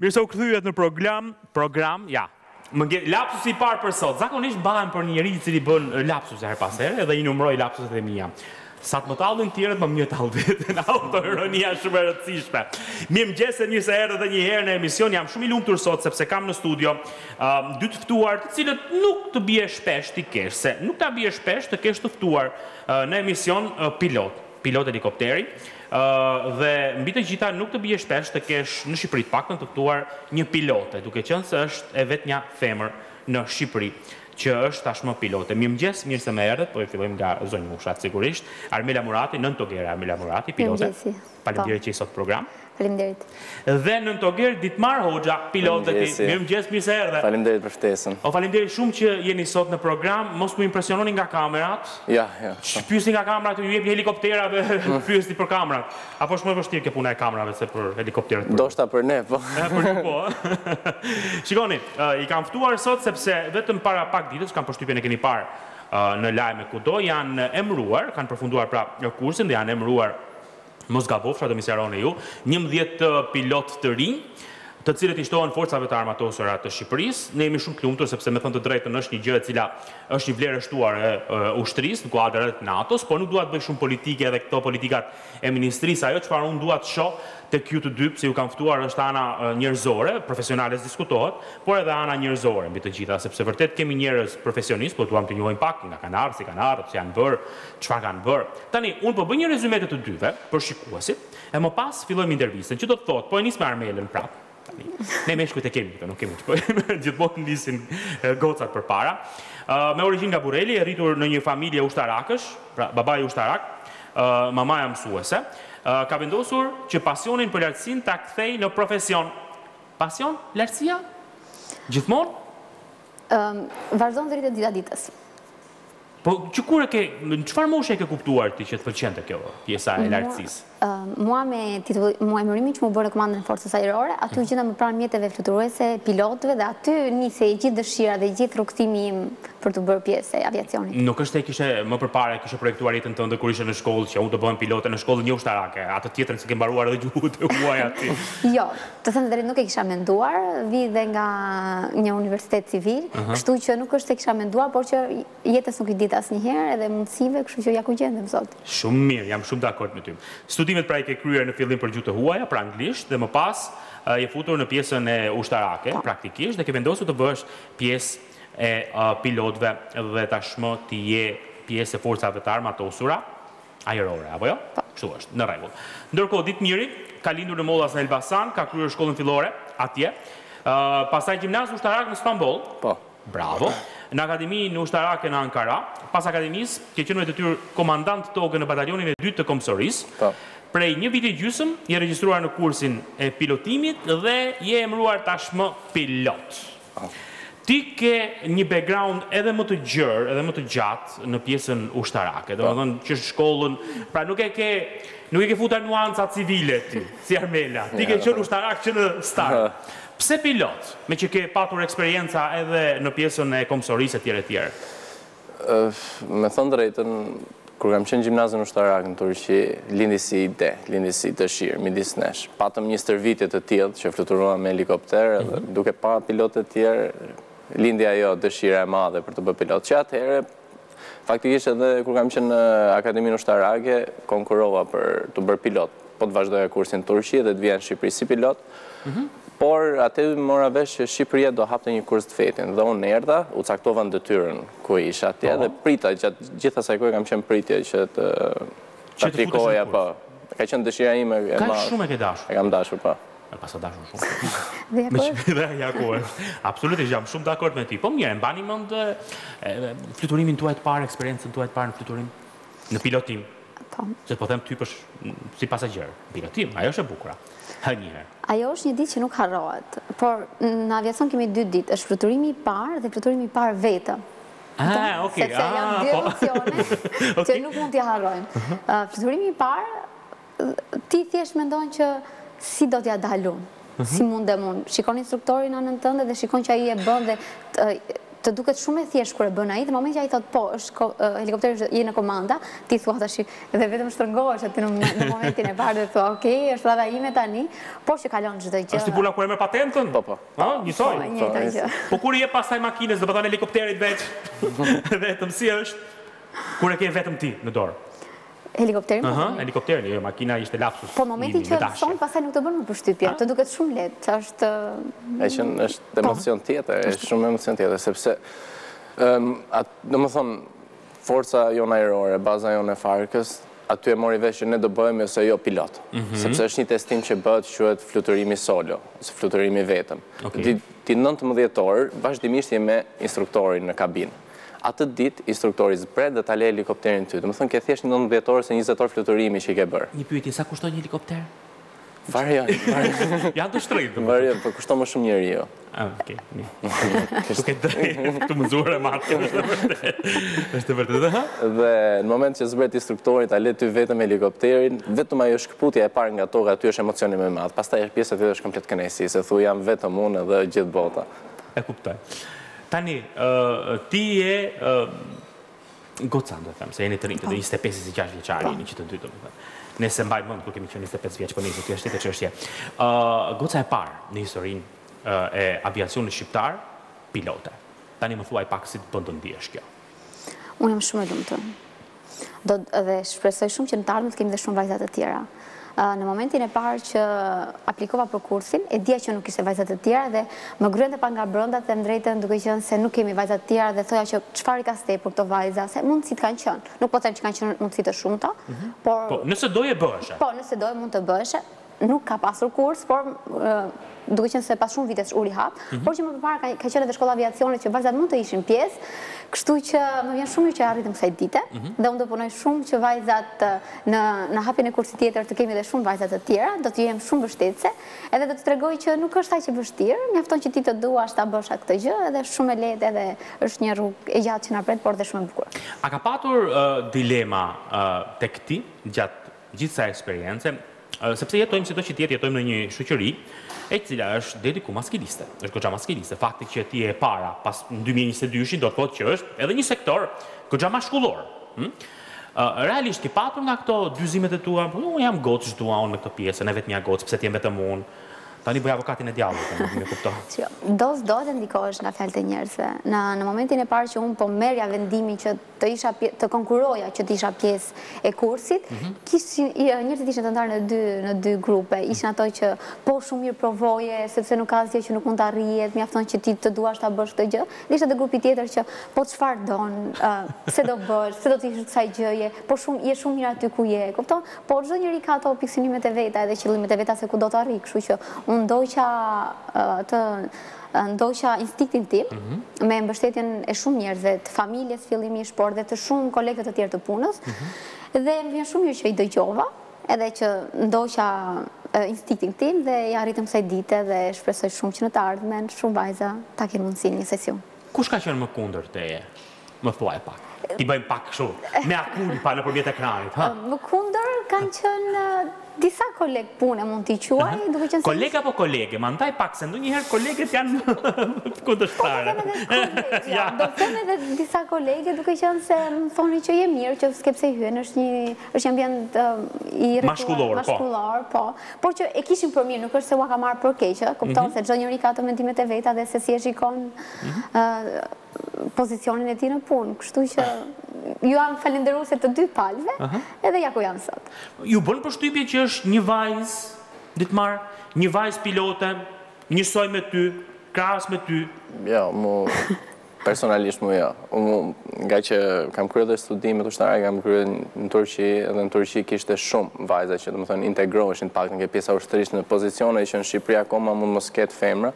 Mirë se u kthyet në program, program, ja. Mëngjes, lapsusi i parë për sot. Zakonisht mbahem për një njeri i cili bën lapsus herë pas here dhe i numëroj lapsuset e mia. Sa të më tallin të tjerët, më mirë tall veten. Autoironia shumë e rëndësishme. Mirëmëngjes e mirë se erdhët edhe një herë në emision. Jam shumë i lumtur sot sepse kam në studio uh, dy të ftuar, të cilët nuk të bie shpesh t'i kesh, se nuk të bie shpesh të kesh të ftuar uh, në emision uh, pilot. pilot helikopteri, ë dhe mbi të gjitha nuk të bie shpesh të kesh në Shqipëri të paktën të ftuar një pilote, duke qenë se është e vetmja femër në Shqipëri që është tashmë pilote. Mirëmëngjes, mirë se më erdhët, po e fillojmë nga zonjusha sigurisht, Armela Murati, nëntogere Armela Murati, pilote. Mirëmëngjesi. Po. Faleminderit që je sot në program. Faleminderit. Dhe nëntoger Ditmar Hoxha, pilot dhe ti. Mirëmëngjes, mirë se erdhe. Faleminderit për ftesën. O faleminderit shumë që jeni sot në program, mos m'u impresiononi nga kamerat. Jo, jo. Ç'të pyesni nga kamerat ju jepni helikoptera dhe pyesni për kamerat. Apo është më e vështirë kjo puna e kamerave se për helikopterët? Ndoshta për ne po. Për ju po ë. Shikoni, i kam ftuar sot sepse vetëm para pak ditësh, kam përshtypjen e keni parë në lajme kudo, janë emëruar, kanë përfunduar pra kursin dhe janë emëruar mos gabofsha do m'i sqaroni ju, njëmbëdhjetë pilotë të rinj, të cilët i shtohen Forcave të Armatosura të Shqipërisë. Ne jemi shumë të lumtur sepse me thënë të drejtën është një gjë e cila është një vlerë e shtuar e ushtrisë në kuadër edhe të NATO-s, por nuk dua të bëj shumë politikë edhe këto politikat e ministrisë. Ajo çfarë unë dua të shoh tek ju të dy, pse ju kam ftuar është ana njerëzore, profesionale s'diskutohet, por edhe ana njerëzore mbi të gjitha, sepse vërtet kemi njerëz profesionistë, po duam të njohim pak nga kanë ardhur, si kanë ardhur, pse janë bërë, Çfarë kanë bërë? Tani, unë po bëj një rezyme të të dyve, për shikuesit, e më pas fillojmë intervistën, që do të thotë, po e nis me Armelën prapë. Tani, ne meshkujt e kemi këtë, nuk kemi të gjithmonë nisim gocat përpara. Me origjinë nga Burreli, e rritur në një familje ushtarakësh, pra babai ushtarak, mamaja mësuese, ka vendosur që pasionin për lartësinë ta kthejë në profesion. Pasion? Lartësia? Gjithmonë? Ëm, vazhdon dhe rritet dita ditës. Po që kur e ke, në çfarë moshe e ke kuptuar ti që të pëlqente kjo pjesa e lartësisë? Mua me titullin, mua emërimi që m'u bë në komandën e forcës ajrore, aty u gjenda më pranë mjeteve fluturuese, pilotëve dhe aty nisi e gjithë dëshira dhe gjithë rrugëtimi im për t'u bërë pjesë e aviacionit. Nuk është se e kishe më përpara e kishe projektuar jetën tënde kur ishe në shkollë që unë do bëhem pilote në shkollën jo ushtarake, atë tjetrën se ke mbaruar edhe gjuhët e huaja ti. Jo, Të them të drejtën nuk e kisha menduar, vi dhe nga një universitet civil, kështu që nuk është se kisha menduar, por që jetës nuk i dihet asnjëherë edhe mundësive, kështu që ja ku gjendem sot. Shumë mirë, jam shumë dakord me ty. Studimet pra i ke kryer në fillim për gjuhë të huaja, pra anglisht, dhe më pas je futur në pjesën e ushtarake, praktikisht, dhe ke vendosur të bëhesh pjesë e pilotëve dhe tashmë ti je pjesë e forcave të armatosura, Ajrore, apo jo? Po. Kështu është. Në rregull. Ndërkohë, Ditmiri, ka lindur në Mollas në Elbasan, ka kryer shkollën fillore atje, pastaj gjimnaz ushtarak në Stamboll. Po. Bravo. Në akademinë ushtarake në Ankara. Pas akademisë, ke qenë me detyrë komandant toge në batalionin e dytë të Këmbësorisë. Po. Prej një viti e gjysmë, je regjistruar në kursin e pilotimit dhe je emëruar tashmë pilot. Ti ke një background edhe më të gjerë, edhe më të gjatë në pjesën ushtarake, domethënë që shkollën, pra nuk e ke nuk i ke këto nuanca civile ti, si Armela, ti ke qenë ushtarak që në start. Pse pilot, meqë ke patur eksperienca edhe në pjesën e këmbësorisë etj etj? Me thënë të drejtën, kur kam qenë në gjimnazin ushtarak në Turqi, lindi si ide, lindi si dëshirë, midis nesh. Patëm një stërvitje të tillë që fluturuam me helikopter, edhe mhm. duke pa pilotët e tjerë, lindi ajo dëshira e madhe për t'u bërë pilot. Që atëherë, faktikisht edhe kur kam qenë në Akademinë Ushtarake, konkurrova për t'u bërë pilot. Po të vazhdoja kursin në Turqi dhe të vija në Shqipëri si pilot, Por aty mora vesh që Shqipëria do hapte një kurs të vetin dhe unë erdha, u caktova në detyrën ku isha atje po. dhe prita gjatë gjithë asaj kohe kam qenë në pritje që të që të futesh në po. Ka qenë dëshira ime e madhe. Kaq shumë e ke dashur. E kam dashur po. E paske dashur shumë. Dhe po. Dhe ja ku. Absolutisht jam shumë dakord me ti. Po mirë, mbani mend fluturimin tuaj të parë, eksperiencën tuaj të parë në fluturim? Në pilotim. Po. Se po them ty psh si pasagjer. Pilotim, ajo është e bukura. A një herë. Ajo është një ditë që nuk harrohet. Por në aviacion kemi dy ditë, është fluturimi i parë dhe fluturimi i parë vetëm. Ah, ok. Sepse janë ah, dy po. emocione që nuk mund t'i harrojmë. Mhm. Ah, fluturimi i parë Ti thjesht mendon që si do t'ja dalë unë, mhm. si mundem unë. Shikon instruktorin anën tënde dhe shikon që ai e bën dhe të duket shumë e thjeshtë kur e bën ai, dhe në moment që ai thotë, po, është helikopteri është yti në komanda, ti thua tashi, dhe vetëm shtrëngohesh ti në momentin e parë dhe thua, okej, është radha ime tani, po kalon çdo gjë. është si puna kur je me patentën? Po, po. Ha, po, njësoj? Po, e njëjta gjë. Po, kur je pastaj makinës dhe po themi helikopterit veç, vetëm si është, kur e ke vetëm ti në dorë? Helikopterin po Aha, helikopterin, jo, makina ishte lapsus. Po momentin që e çon, pastaj nuk të bën më përshtypje, të duket shumë e lehtë, është Është që është po. emocion tjetër, është shumë emocion tjetër, sepse ëm atë, domethënë, forca jonë ajrore, baza jonë e farkës, aty e morëm vesh që ne do bëhemi ose jo pilot. Mhm. Sepse është një testim që bëhet quhet fluturimi solo, ose fluturimi vetëm. Ti 19 orë vazhdimisht je me instruktorin në kabinë. Atë ditë, instruktori zbret dhe ta le helikopterin ty. Domethënë ke thjesht nëntëmbëdhjetë orë ose njëzet orë fluturimi që i ke bërë. Një pyetje, sa kushton një helikopter? Varion, varion. Janë të shtrenjtë, domethënë. Varion, por kushton më shumë njeriu. Ah, ok, mirë. Nuk e di, më zure mat, kjo është e vërtetë. Është e vërtetë, ha? Dhe në momentin që zbret instruktori ta le ty vetëm helikopterin, vetëm ajo shkëputja e parë nga toka aty është emocioni më i madh. Pastaj pjesa tjetër është komplet kënaqësi, se thua jam vetëm unë dhe gjithë bota. E kuptoj. Tani, ti je goca, ndonëse, domethënë, se jeni të rinj, 25-26 vjeçarë, jeni që të dy, domethënë. Nëse mbaj mend kur kemi qenë 25 vjeç, po nejse, është tjetër çështje. Ë goca e parë në historinë e aviacionit shqiptar, pilote. Tani më thuaj pak si të bën të ndihesh kjo. Unë jam shumë e lumtur. Edhe shpresoj shumë që në të ardhmen të kemi dhe shumë vajza të tjera. Në momentin e parë që aplikova për kursin, e dija që nuk kishte vajza të tjera dhe më gërryente pak nga brenda të them të drejtën duke qenë se nuk kemi vajza të tjera dhe thoja që çfarë i ka stepur këto vajza, se mundësitë kanë qenë. Nuk po them që kanë qenë mundësi të shumta, mhm. por Po, nëse doje bëheshe. Po, nëse doje mund të bëheshe. nuk ka pasur kurs, por duke qenë se pas shumë vitesh u rihap, mhm. por që më përpara ka qenë edhe shkolla e aviacionit që vajzat mund të ishin pjesë, kështu që më vjen shumë mirë që ia arritëm kësaj dite, mhm. dhe unë do punoj shumë që vajzat në hapjen e kursit tjetër të kemi dhe shumë vajza të tjera, do të jem shumë mbështetëse, edhe do të tregoj që nuk është aq e vështirë, mjafton që ti të duash ta bësh këtë gjë, është shumë e lehtë edhe është një rrugë e gjatë që na pret, por dhe shumë e bukur. A ka patur dilema te ti gjatë gjithë kësaj eksperience, sepse jetojmë sido që të jetë jetojmë në një shoqëri e cila është deri diku maskiliste, është goxha maskiliste. Fakti që ti je e para pas në dy mijë e njëzet e dyshin do të thotë që është edhe një sektor goxha mashkullor. Hm? realisht ke patur nga këto dyzimet e tua, po unë jam gocë, ç'dua unë në këto pjesë, unë e vetmja gocë, pse të jem vetëm unë. Tani bëj avokatin e djallit, po më kupton. Do s'do ti ndikohesh nga fjalët e njerëzve. Në në momentin e parë që unë po merrja vendimin që të isha të konkuroja që të isha pjesë e kursit, kishin njerëzit ishin të ndarë në dy në dy grupe. Ishin ato që po shumë mirë provoje, sepse nuk ka asgjë që nuk mund të arrihet, mjafton që ti të duash ta bësh këtë gjë. Dhe ishte edhe grupi tjetër që po çfarë don, pse do bësh, pse do t'i hysh kësaj gjëje, po shumë je shumë mirë aty ku je. Kupton? Por çdo njeri ka ato pikësynimet e veta edhe qëllimet e veta se ku do të arrijë, kështu që unë doja të ndoqa instinktin tim, mhm. me mbështetjen e shumë njerëzve të familjes fillimisht, por dhe të shumë kolegëve të tjerë të punës, mhm. dhe më vjen shumë mirë që i dëgjova, edhe që ndoqa instinktin tim dhe ia arritëm kësaj dite dhe shpresoj shumë që në të ardhmen shumë vajza ta kenë mundësinë në profesion. Kush ka qenë më kundër teje? Më thuaje pak. Ti bëjmë pak kështu, me akull pa nëpërmjet ekranit, ha. Më kundër kanë qenë disa kolegë pune mund t'i quaj, duke qenë se Kolegë apo kolege, ma ndaj pak se ndonjëherë koleget janë më kundërshtare. Po, po them edhe kolegë, do të them edhe disa kolege duke qenë se më thoshin që je mirë që s'ke pse i hyn, është një është një ambient i rrethuar, mashkullor, po. Mashkullor, po. Por që e kishin për mirë, nuk është se ua kam marrë për keq, ë, kupton se çdo njeri ka ato mendimet e veta dhe se si e shikon pozicionin e tij në punë, kështu që ju jam falënderuese të dy palëve, edhe ja ku jam sot. Ju bën përshtypje që është një vajzë, Ditmar, një vajzë pilote, njësoj me ty, krahas me ty? Jo, mu, personalisht mu jo. Unë, nga që kam kryer dhe studimet ushtarake kam kryer në Turqi, edhe në Turqi kishte shumë vajza që, domethënë, integroheshin të paktën ke pjesa e ushtrisë në pozicione që në Shqipëri akoma mund mos ketë femra.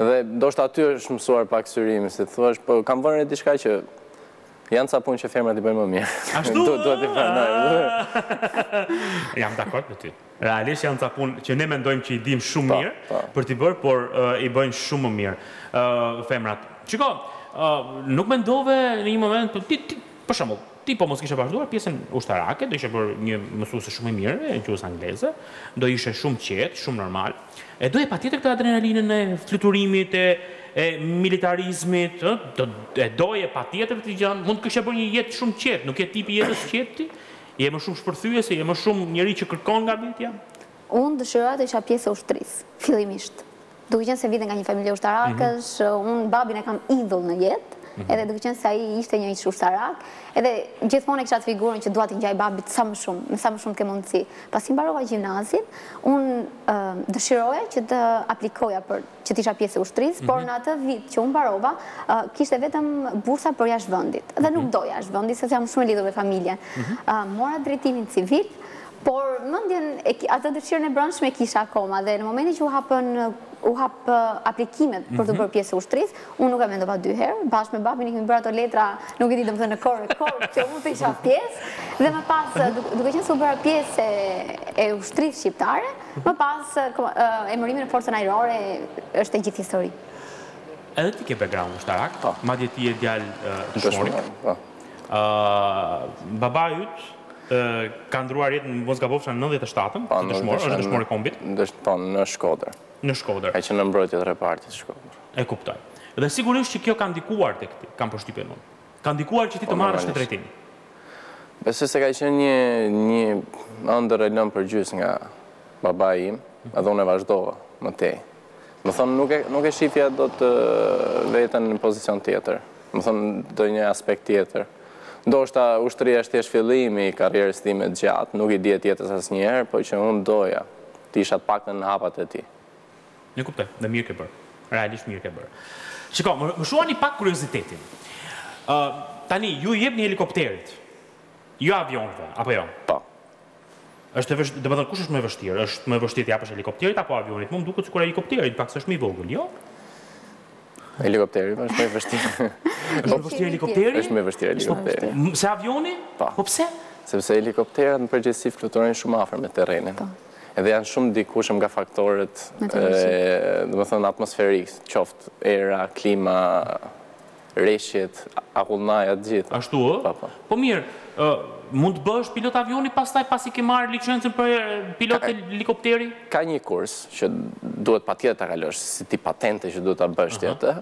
Dhe ndoshta aty është mësuar pak syri im, si të thuash, po kam vënë re diçka që janë ca punë që femrat i bëjnë më mirë. Ashtu? Do duhet të pranoj. Jam dakord me ty. Realisht janë ca punë që ne mendojmë që i dimë shumë po, mirë po. për t'i bërë, por i bëjnë shumë më mirë femrat. Shiko, nuk mendove në një moment për ty, për shembull, Ti po mos kishe vazhduar pjesën ushtarake, do ishe bërë një mësuese shumë e mirë e gjuhës angleze, do ishe shumë qetë, shumë normal, e doje patjetër këtë adrenalinën e fluturimit, e e militarizmit, ë? Do e doje patjetër këtë gjë, mund të kishe bërë një jetë shumë qetë, nuk je tipi i jetës së qetë ti, je më shumë shpërthyese, je më shumë njeriu që kërkon nga vetja. Unë dëshiroja të isha pjesë e ushtrisë, fillimisht, Duke qenë se vija nga një familje ushtarakësh, mhm. unë babin e kam idhull në jetë, mhm. edhe duke qenë se ai ishte një ish ushtarak, edhe gjithmonë e kisha atë figurën që dua t'i ngjaj babit sa më shumë, me sa më shumë të ketë mundësi. Pasi mbarova gjimnazin, unë dëshiroja që të aplikoja për që të isha pjesë e ushtrisë, mhm. por në atë vit që unë mbarova, kishte vetëm bursa për jashtë vendit dhe nuk doja jashtë vendit sepse jam shumë e lidhur me familjen. Mora drejtimin civil, Por mendjen, atë dëshirën e brendshme e kisha akoma dhe në momentin që u hapën u hap aplikimet për t'u mhm. bërë pjesë e ushtrisë, unë nuk e mendova dy herë, bashkë me babin i kemi bërë ato letra, nuk e di domethënë në kor, kor që unë të isha pjesë dhe më pas duke qenë se u bëra pjesë e ushtrisë shqiptare, më pas emërimi në forcën ajrore është e gjithë histori. Edhe ti ke background ushtarak, po. madje ti je djalë dëshmori. Po. Ëh, baba yt Ka ndërruar jetë, mos gabofsha, në nëntëdhjetë e shtatën, si dëshmor, është dëshmor i kombit. Po, në Shkodër. Në Shkodër. Ka qenë në mbrojtje të repartit Shkodër. E kuptoj. Dhe sigurisht që kjo ka ndikuar tek ti, kam përshtypjen unë. Ka ndikuar që ti të marrësh këtë drejtim. Besoj se ka qenë një një ëndërr e lënë përgjys nga babai im, edhe unë e vazhdova më tej. Domethënë nuk e nuk e shifja dot veten në pozicion tjetër. Domethënë ndonjë aspekt tjetër. Ndoshta ushtria është thjesht fillimi i karrierës time të gjatë, nuk i dihet jetës asnjëherë, por që unë doja të isha të paktën në hapat e tij. E kuptoj, dhe mirë ke bërë. Realisht mirë ke bërë. Shiko, më më shuani pak kuriozitetin. Ë, tani, ju i jepni helikopterit, jo avionëve, apo jo? Po. Është e vështirë, domethënë kush është më e vështirë? Është më e vështirë të japësh helikopterit apo avionit? Mu m'duket sikur helikopterit, pak se është më i vogël, jo? Helikopteri, po, është më e vështirë. Është më vështirë helikopteri? Është më e vështirë helikopteri. Se avioni? Po. Po pse? Sepse helikopterat në përgjithësi fluturojnë shumë afër me terrenin. Po. Edhe janë shumë të ndikueshëm nga faktorët, domethënë atmosferik, qoftë era, klima, Reshjet, akullnajat, gjithçka. Ashtu ë? Po, po. Po mirë, ë, mund të bëhesh pilot avioni pastaj pasi ke marrë licencën për pilot helikopteri? Ka një kurs që duhet patjetër ta kalosh, si tip patente që duhet ta bësh ti atë,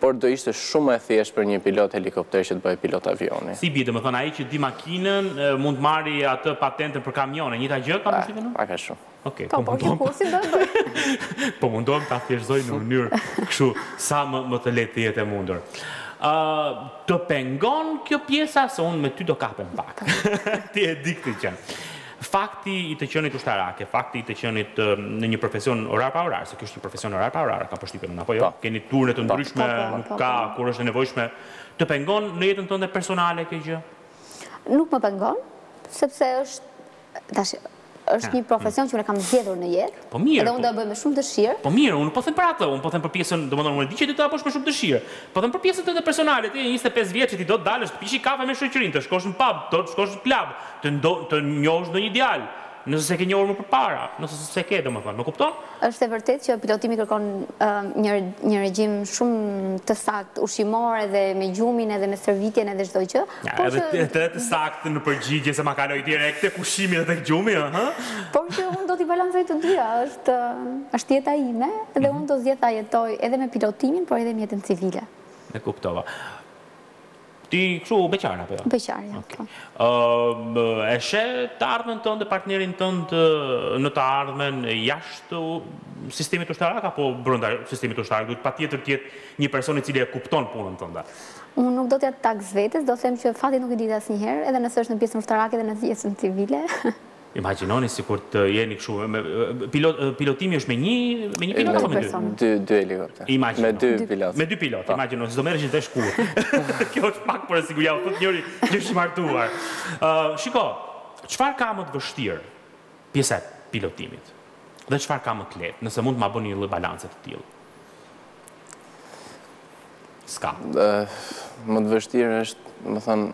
por do ishte shumë më e thjeshtë për një pilot helikopteri që të bëhej pilot avioni. Si bie, domethënë ai që di makinën mund të marri atë patentën për kamione, e njëjta gjë kam përshtypjen unë? Pak a shumë. Ok, po, po mundohem. Po, kursin do të bëj. po mundohem ta thjeshtëzoj në mënyrë kështu sa më më të lehtë të jetë e mundur. Ë, uh, të pengon kjo pjesa se unë me ty do kapem pak. Ti e di këtë gjë. Fakti i të qenit ushtarake, fakti i të qenit në një profesion orar pa orar, se kjo është një profesion orar pa orar, kam përshtypjen unë apo jo? Po. Keni turne të po. ndryshme, po, nuk ka kur është e nevojshme. Të pengon në jetën tënde personale kjo gjë? Nuk më pengon, sepse është Tash, është një profesion që unë e kam zgjedhur në jetë. Po mirë. Edhe unë do e bëj me shumë dëshirë. Po mirë, unë nuk po them për atë, unë po them për pjesën, domethënë unë e di që ti do ta bësh me shumë dëshirë. Po them për pjesën tënde personale, ti je njëzet e pesë vjeçe, ti do të dalësh të pish kafe me shoqërinë, të shkosh në pub, do të shkosh në klub, të njohësh ndonjë djalë, nëse s'e ke njohur më përpara, nëse s'e ke, domethënë, më kupton? Është e vërtetë që pilotimi kërkon një një regjim shumë të saktë ushqimor edhe me gjumin edhe me stërvitjen edhe çdo gjë. Ja, por edhe që... të saktë në përgjigje se ma kaloi direkt tek ushqimi dhe tek gjumi, ëh. Por që unë do t'i balancoj të dyja, është është jeta ime dhe mhm. unë do zgjedh ta jetoj edhe me pilotimin, por edhe me jetën civile. E kuptova. Ti kështu beqar apo jo? Beqar, jo. Okay. Uh, e she të ardhmen tënde, partnerin tënd në të ardhmen jashtë sistemit ushtarak apo brenda sistemit ushtarak duhet patjetër të jetë një person i cili e kupton punën tënde. Unë nuk do t'ja taks vetes, do them që fati nuk i dihet asnjëherë, edhe nëse është në pjesën ushtarake dhe në pjesën civile. Imagjinoni sikur të jeni kështu me pilot pilotimi është me një me një pilot apo me dy? Me dy dy helikopter. Imagjino. Me dy pilot. Me dy pilot. Po. Imagjino, s'do merresh vesh kur. Kjo është pak për siguri, jua thotë njëri që është i martuar. Ë, uh, shiko, çfarë ka më të vështirë pjesa e pilotimit? Dhe çfarë ka më të lehtë, nëse mund të ma bëni një lloj balance të tillë? S'ka. Ë, më të vështirë është, më thënë,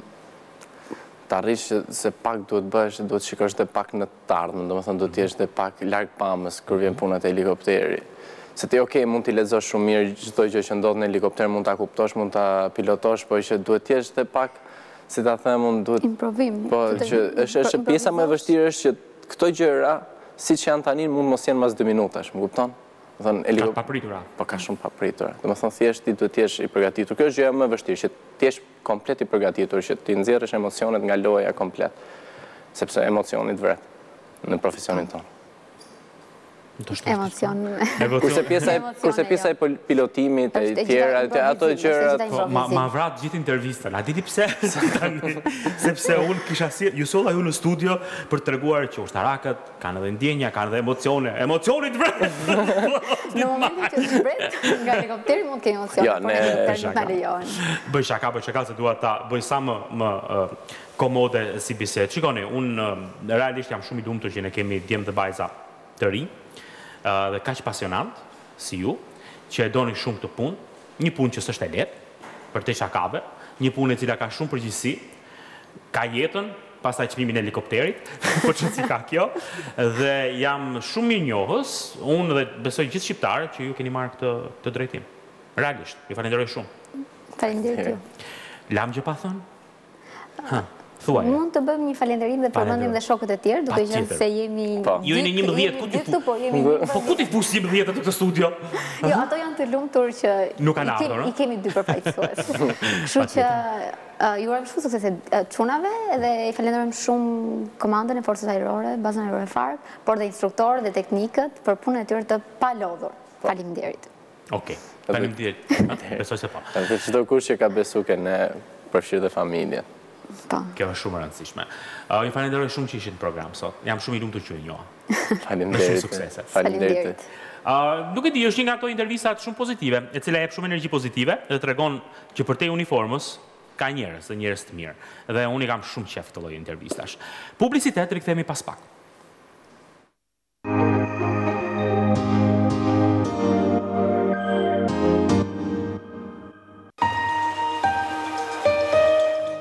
të arrish që se pak duhet të bëhesh dhe duhet të shikosh dhe pak në të ardhme, do më thënë duhet të jesh dhe pak largpamës kur vjen puna te helikopteri. Se ti okej, mund t'i lexosh shumë mirë çdo gjë që ndodh në helikopter, mund ta kuptosh, mund ta pilotosh, po që duhet të jesh dhe pak, si ta them unë, duhet... Improvizim. Po, që është pjesa më e vështirë është që këto gjëra, siç janë tani, mund mos jenë mas dy minutash, më kupton? Ka të papritura. Po, ka shumë papritura. Domethënë, thjesht ti duhet t'jesh i përgatitur. Kjo është gjëja më e vështirë, që t'jesh komplet i përgatitur që t'i nxjerrësh emocionet nga loja komplet, sepse emocioni t'vret në profesionin tonë. Emocion. Kurse pjesa e kurse pjesa e pilotimit e tjera, ato gjëra ma ma vrat gjithë intervistën. A dini pse? Sepse unë kisha, s'ju solla ju në studio për të treguar që ushtarakët Kanë dhe ndjenja, kanë dhe emocione. Emocioni t'vret! Në momentin që zbret nga helikopteri mund të kemi emocione, jo, por te helikopteri nuk na lejohen. Bëj shaka, bëj shaka, se dua ta bëj sa më, më komode si bisedë. Shikoni, unë realisht jam shumë i lumtur që ne kemi djem dhe vajza të rinj, dhe kaq pasionant, si ju, që e doni shumë këtë punë, një punë që s'është e lehtë, përtej shakave, një punë e cila ka shumë përgjegjësi, Ka jetën, pastaj çmimin e helikopterit, po ç'rëndësi ka kjo, dhe jam shumë mirënjohës, unë dhe besoj gjithë shqiptarët që ju keni marrë këtë këtë drejtim. Realisht, ju falënderoj shumë. Faleminderit ju. Lamë gjë pa thënë? Hë, thuaje. Mund të bëjmë një falënderim dhe të përmendim dhe shokët e tjerë, duke qenë se jemi po. Ju jeni 11, ku t'i fu? Po, jemi 11. Po ku t'i fus 11 te këtë studio? Jo, ato janë të lumtur që nuk kanë ardhur. I kemi dy përfaqësues. Kështu që U urojmë shumë suksese çunave dhe i falenderojmë shumë Komandën e Forcës Ajrore, Bazën Ajrore Farkë, por dhe instruktorët dhe teknikët për punën e tyre të palodhur. Po. Faleminderit. Okej. Faleminderit. Atëherë, besoj se po. Edhe çdokush që ka besuar ke ne, përfshirë dhe familjen. Po. Kjo është shumë e rëndësishme. Ju falenderoj shumë që ishit në program sot. Jam shumë i lumtur që ju njoha. Faleminderit. Shumë suksese. Faleminderit. Nuk e di, është një nga këto intervistat shumë pozitive, e cila jep shumë energji pozitive dhe tregon që përtej uniformës ka njerëz, dhe njerëz të mirë. Dhe unë i kam shumë qef këtë lloj intervistash. Publicitet, rikthehemi pas pak.